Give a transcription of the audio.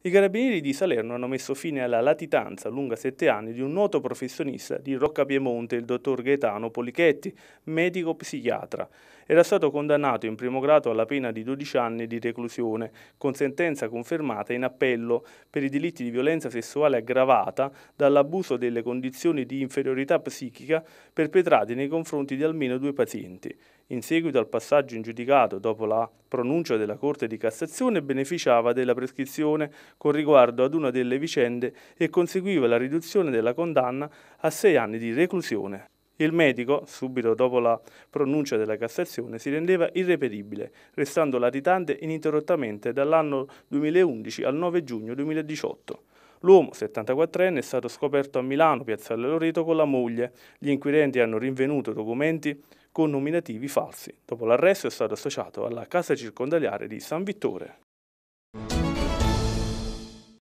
I carabinieri di Salerno hanno messo fine alla latitanza lunga sette anni di un noto professionista di Rocca Piemonte, il dottor Gaetano Polichetti, medico psichiatra. Era stato condannato in primo grado alla pena di 12 anni di reclusione, con sentenza confermata in appello per i delitti di violenza sessuale aggravata dall'abuso delle condizioni di inferiorità psichica perpetrati nei confronti di almeno due pazienti. In seguito al passaggio in giudicato dopo la pronuncia della Corte di Cassazione beneficiava della prescrizione con riguardo ad una delle vicende e conseguiva la riduzione della condanna a sei anni di reclusione. Il medico, subito dopo la pronuncia della Cassazione, si rendeva irreperibile, restando latitante ininterrottamente dall'anno 2011 al 9 giugno 2018. L'uomo, 74enne, è stato scoperto a Milano, piazzale Loreto, con la moglie. Gli inquirenti hanno rinvenuto documenti con nominativi falsi. Dopo l'arresto è stato associato alla casa circondariale di San Vittore.